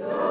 Dole.